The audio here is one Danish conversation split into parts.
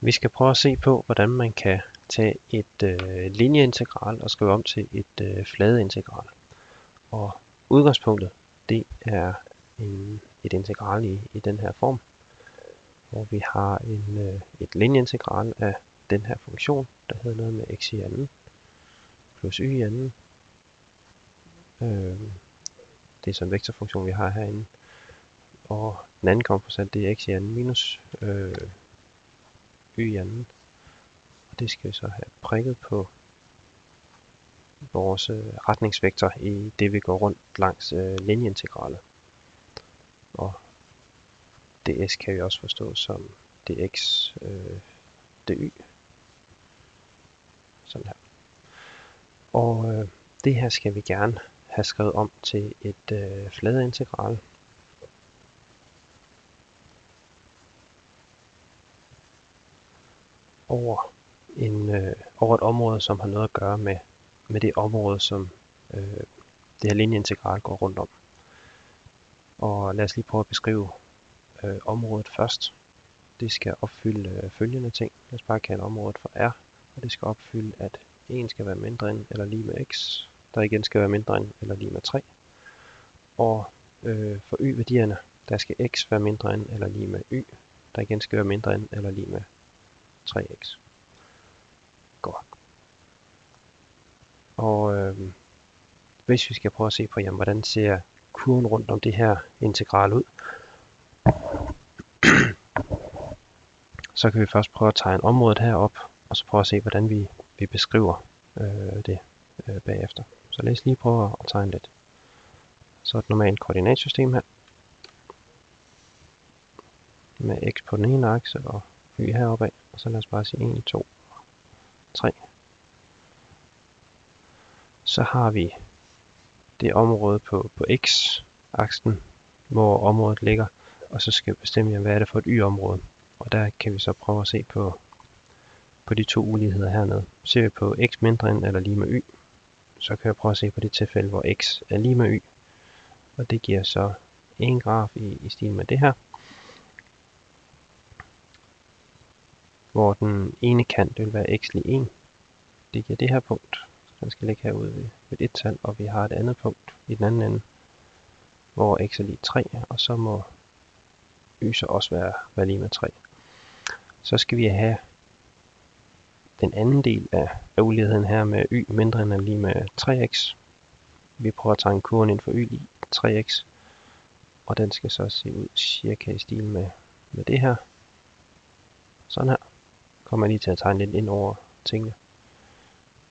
Vi skal prøve at se på, hvordan man kan tage et øh, linjeintegral og skrive om til et øh, fladeintegral. Og udgangspunktet, det er en, et integral i, i den her form, hvor vi har en, øh, et linjeintegral af den her funktion, der hedder noget med x i anden plus y i anden. Øh, det er så en vektorfunktion, vi har herinde. Og den anden komponent, det er x i anden minus øh, y. Og det skal vi så have prikket på vores øh, retningsvektor i det, vi går rundt langs øh, linjeintegralet. Og ds kan vi også forstå som dx øh, dy. Sådan her. Og øh, det her skal vi gerne have skrevet om til et øh, fladeintegral. Over, en, øh, over et område, som har noget at gøre med, med det område, som øh, det her linjeintegral går rundt om. Og lad os lige prøve at beskrive øh, området først. Det skal opfylde øh, følgende ting. Lad os bare kalde området for R, og det skal opfylde, at 1 skal være mindre end eller lige med x, der igen skal være mindre end eller lige med 3. Og øh, for y-værdierne, der skal x være mindre end eller lige med y, der igen skal være mindre end eller lige med 3x. Godt. Og øh, hvis vi skal prøve at se på, jamen, hvordan ser kurven rundt om det her integral ud, så kan vi først prøve at tegne området herop, og så prøve at se, hvordan vi, vi beskriver øh, det øh, bagefter. Så lad os lige prøve at tegne lidt. Så et normalt koordinatsystem her. Med x på den ene akse og y heroppe af. Og så lad os bare sige 1, 2, 3. Så har vi det område på, på x-aksen, hvor området ligger. Og så skal vi bestemme, hvad er det for et y-område. Og der kan vi så prøve at se på, på de to uligheder hernede. Ser vi på x mindre end eller lige med y, så kan jeg prøve at se på det tilfælde, hvor x er lige med y. Og det giver så en graf i, i stil med det her. Hvor den ene kant vil være x lige 1. Det giver det her punkt. Så den skal ligge herude ved, ved et tal, og vi har et andet punkt i den anden ende, hvor x er lige 3, og så må y så også være, være lige med 3. Så skal vi have den anden del af, af uligheden her med y mindre end lige med 3x. Vi prøver at tegne kurven ind for y lige 3x. Og den skal så se ud cirka i stil med, med det her. Sådan her. Kommer jeg lige til at tegne lidt ind over tingene.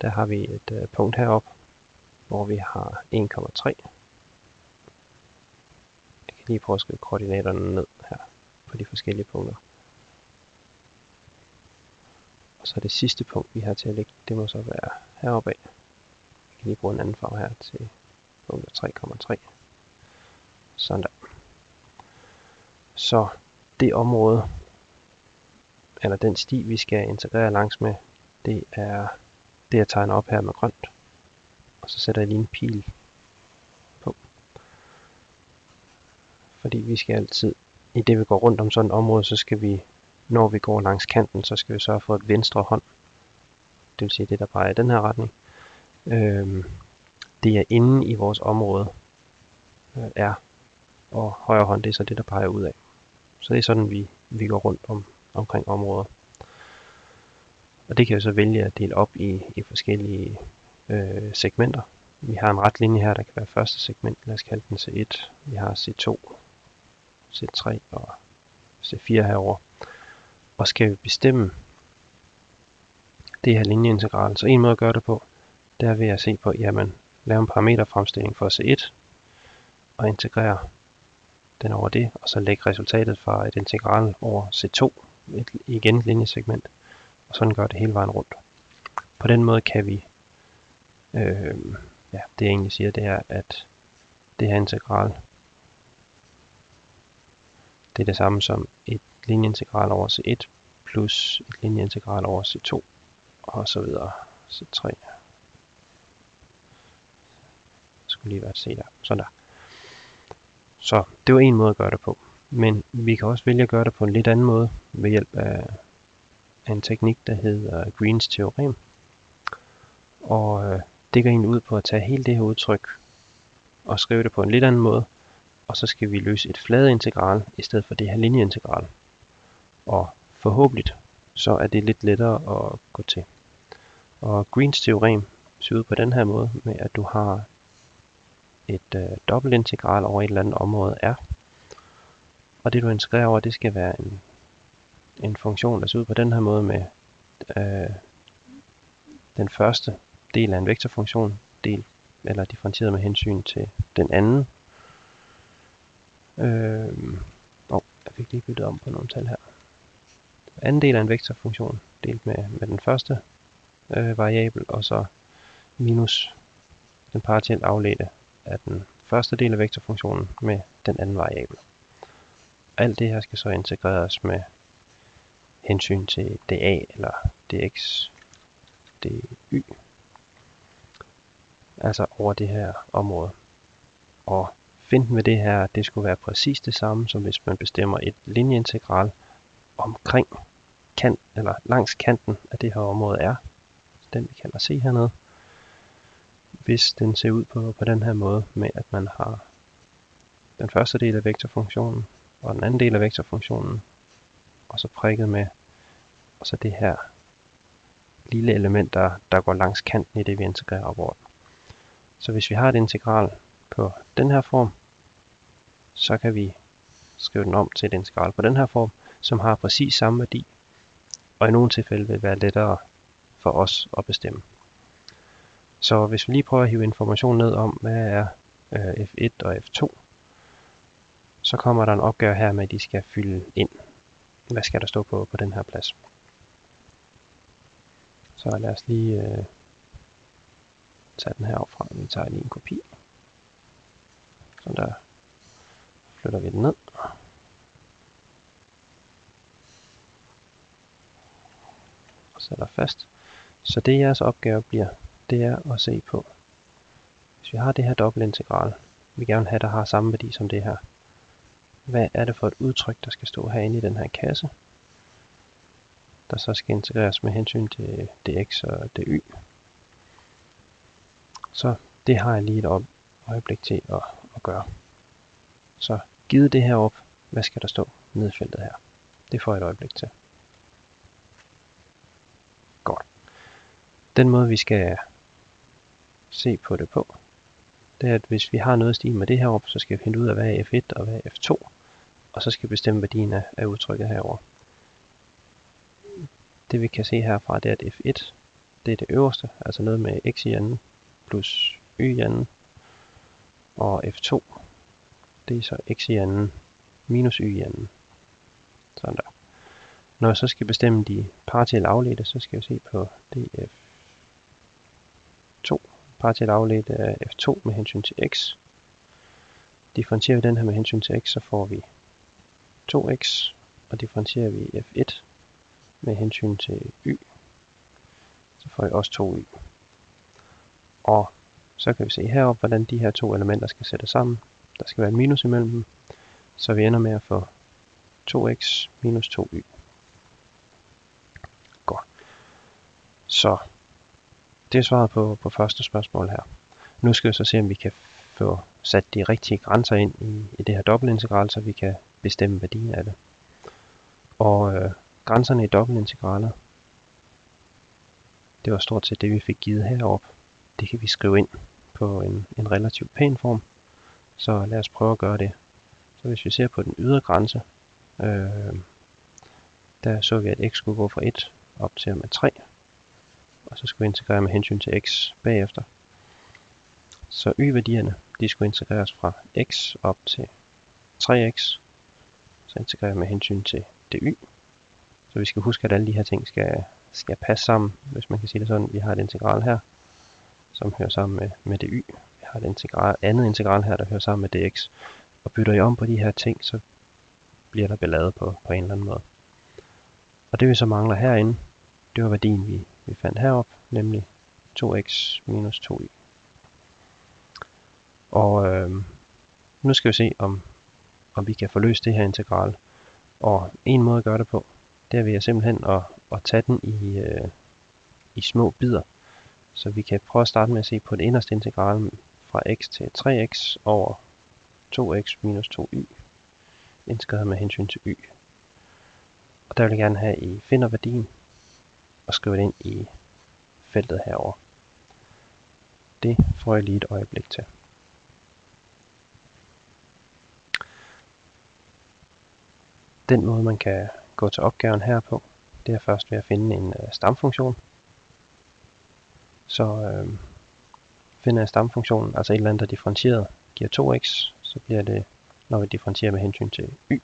Der har vi et øh, punkt heroppe, hvor vi har 1,3. Jeg kan lige prøve at skrive koordinaterne ned her på de forskellige punkter. Og så det sidste punkt, vi har til at lægge, det må så være heroppe af. Jeg kan lige bruge en anden farve her til punkt 3,3. Sådan der. Så det område, eller den sti, vi skal integrere langs med, det er det, jeg tegner op her med grønt. Og så sætter jeg lige en pil på. Fordi vi skal altid, i det vi går rundt om sådan et område, så skal vi når vi går langs kanten, så skal vi sørge for, at venstre hånd, det vil sige det, der peger i den her retning, øh, det er inde i vores område øh, er, og højre hånd, det er så det, der peger ud af. Så det er sådan, vi, vi går rundt om, omkring områder. Og det kan jeg så vælge at dele op i, i forskellige øh, segmenter. Vi har en ret linje her, der kan være første segment, lad os kalde den C1. Vi har C2, C3 og C4 herover og skal vi bestemme det her linjeintegral. Så en måde at gøre det på, der vil jeg se på, jamen, lave en parameterfremstilling for C1, og integrere den over det, og så lægge resultatet fra et integral over C2, et, igen linjesegment, og sådan gør det hele vejen rundt. På den måde kan vi, øh, ja, det jeg egentlig siger, det er, at det her integral, det er det samme som et linjeintegral over C1 plus et linjeintegral over C2 og så videre C3. Det skulle lige være et C der. Sådan der. Så det var en måde at gøre det på. Men vi kan også vælge at gøre det på en lidt anden måde ved hjælp af en teknik, der hedder Greens teorem. Og øh, det går egentlig ud på at tage hele det her udtryk og skrive det på en lidt anden måde. Og så skal vi løse et fladeintegral i stedet for det her linjeintegral. Og forhåbentlig så er det lidt lettere at gå til. Og Greens teorem ser ud på den her måde med, at du har et øh, dobbeltintegral over et eller andet område R. Og det du integrerer over, det skal være en, en funktion, der ser ud på den her måde med øh, den første del af en vektorfunktion, del eller differentieret med hensyn til den anden. Øh, oh, jeg fik lige byttet om på nogle tal her. Anden del af en vektorfunktion delt med, med den første øh, variabel, og så minus den partielt afledte af den første del af vektorfunktionen med den anden variabel. Alt det her skal så integreres med hensyn til dA eller dx, dy, altså over det her område. Og finten med det her, det skulle være præcis det samme, som hvis man bestemmer et linjeintegral omkring kant, eller langs kanten af det her område er. Den vi kan se hernede. Hvis den ser ud på, på den her måde med, at man har den første del af vektorfunktionen og den anden del af vektorfunktionen, og så prikket med, og så det her lille element, der, der går langs kanten i det, vi integrerer op over. Så hvis vi har et integral på den her form, så kan vi skrive den om til et integral på den her form, som har præcis samme værdi, og i nogle tilfælde vil være lettere for os at bestemme. Så hvis vi lige prøver at hive information ned om, hvad er øh, F1 og F2, så kommer der en opgave her med, at de skal fylde ind. Hvad skal der stå på, på den her plads? Så lad os lige øh, tage den her op fra. Vi tager lige en kopi. Så der flytter vi den ned. Og sætter fast. Så det jeres opgave bliver, det er at se på, hvis vi har det her dobbeltintegral, vi gerne vil have, der har samme værdi som det her. Hvad er det for et udtryk, der skal stå herinde i den her kasse? Der så skal integreres med hensyn til dx og dy. Så det har jeg lige et øjeblik til at, at gøre. Så givet det her op, hvad skal der stå nede i feltet her? Det får jeg et øjeblik til. Godt. Den måde vi skal se på det på, det er, at hvis vi har noget stil med det her op, så skal vi finde ud af, hvad er F1 og hvad er F2, og så skal vi bestemme værdien af, af udtrykket herover. Det vi kan se herfra, det er, at F1 det er det øverste, altså noget med x i anden plus y i anden, og F2 det er så x i anden minus y i anden. Sådan der. Når jeg så skal bestemme de partielle afledte, så skal jeg se på df par til et afledt af øh, f2 med hensyn til x. Differentierer vi den her med hensyn til x, så får vi 2x, og differentierer vi f1 med hensyn til y, så får vi også 2y. Og så kan vi se heroppe, hvordan de her to elementer skal sættes sammen. Der skal være en minus imellem dem, så vi ender med at få 2x minus 2y. Godt. Så det er svaret på, på første spørgsmål her. Nu skal vi så se, om vi kan få sat de rigtige grænser ind i, i det her dobbeltintegral, så vi kan bestemme værdien af det. Og øh, grænserne i dobbeltintegraler, det var stort set det, vi fik givet herop. Det kan vi skrive ind på en, en relativt pæn form. Så lad os prøve at gøre det. Så hvis vi ser på den ydre grænse, øh, der så vi, at x skulle gå fra 1 op til med 3. Og så skulle vi integrere med hensyn til x bagefter. Så y-værdierne, de skulle integreres fra x op til 3x. Så integrerer med hensyn til dy. Så vi skal huske, at alle de her ting skal, skal passe sammen, hvis man kan sige det sådan. Vi har et integral her, som hører sammen med, med dy har et integral, andet integral her, der hører sammen med dx. Og bytter I om på de her ting, så bliver der beladet på, på en eller anden måde. Og det vi så mangler herinde, det var værdien vi, vi fandt herop, nemlig 2x minus 2y. Og øh, nu skal vi se, om, om vi kan forløse det her integral. Og en måde at gøre det på, det er ved simpelthen at, at tage den i, øh, i små bidder. Så vi kan prøve at starte med at se på det inderste integral fra x til 3x over 2x minus 2y, indskrevet med hensyn til y. Og der vil jeg gerne have, at I finder værdien og skrive det ind i feltet herover. Det får jeg lige et øjeblik til. Den måde man kan gå til opgaven her på, det er først ved at finde en øh, stamfunktion. Så øh, finder jeg stamfunktionen, altså et eller andet, der differentieret, giver 2x, så bliver det, når vi differentierer med hensyn til y,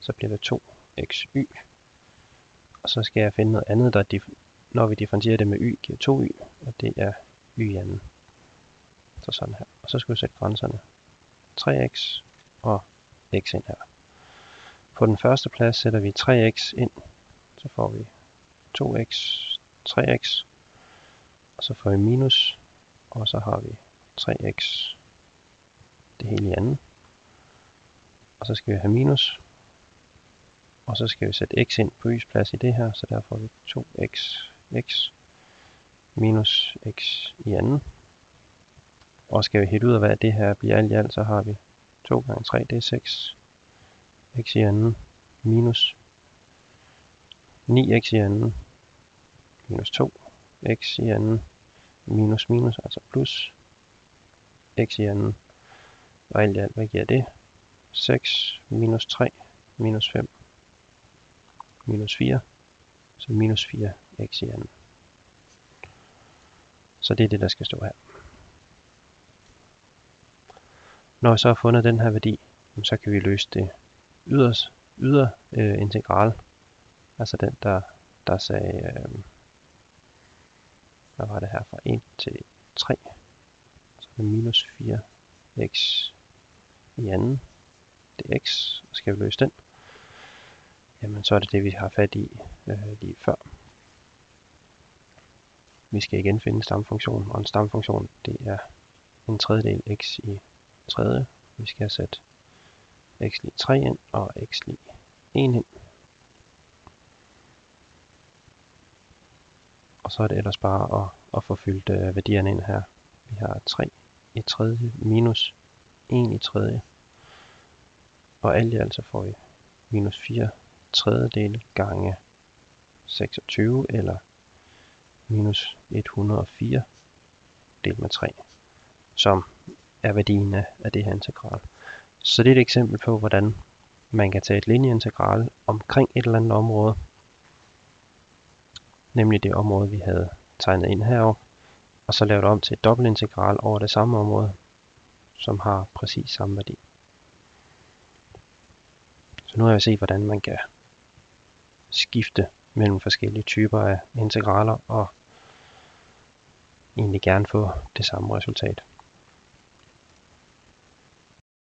så bliver det 2xy. Og så skal jeg finde noget andet, der når vi differentierer det med y, giver 2y, og det er y i anden. Så sådan her. Og så skal vi sætte grænserne 3x og x ind her. På den første plads sætter vi 3x ind, så får vi 2x, 3x, og så får vi minus, og så har vi 3x, det hele i anden. Og så skal vi have minus, og så skal vi sætte x ind på y's plads i det her, så der får vi 2x, x minus x i anden. Og skal vi hætte ud af, hvad det her bliver alt i alt, så har vi 2 gange 3, det er 6 x i anden minus 9x i anden minus 2 x i anden minus minus, altså plus x i anden. Og alt i alt, hvad giver det? 6 minus 3 minus 5 minus 4, så minus 4 x i anden. Så det er det, der skal stå her. Når jeg så har fundet den her værdi, så kan vi løse det yders, yder øh, integral, altså den, der, der sagde, øh, hvad var det her, fra 1 til 3, så er det minus 4x i anden, det er x, og skal vi løse den, jamen så er det det, vi har fat i øh, lige før. Vi skal igen finde en stamfunktion, og en stamfunktion, det er en tredjedel x i tredje. Vi skal have sat x lige 3 ind og x lige 1 ind. Og så er det ellers bare at, at få fyldt øh, værdierne ind her. Vi har 3 i tredje minus 1 i tredje. Og alt i alt så får vi minus 4 tredjedele gange 26 eller minus 104 delt med 3, som er værdien af det her integral. Så det er et eksempel på, hvordan man kan tage et linjeintegral omkring et eller andet område, nemlig det område, vi havde tegnet ind herover, og så lave det om til et dobbeltintegral over det samme område, som har præcis samme værdi. Så nu har jeg set, hvordan man kan skifte mellem forskellige typer af integraler og egentlig gerne få det samme resultat.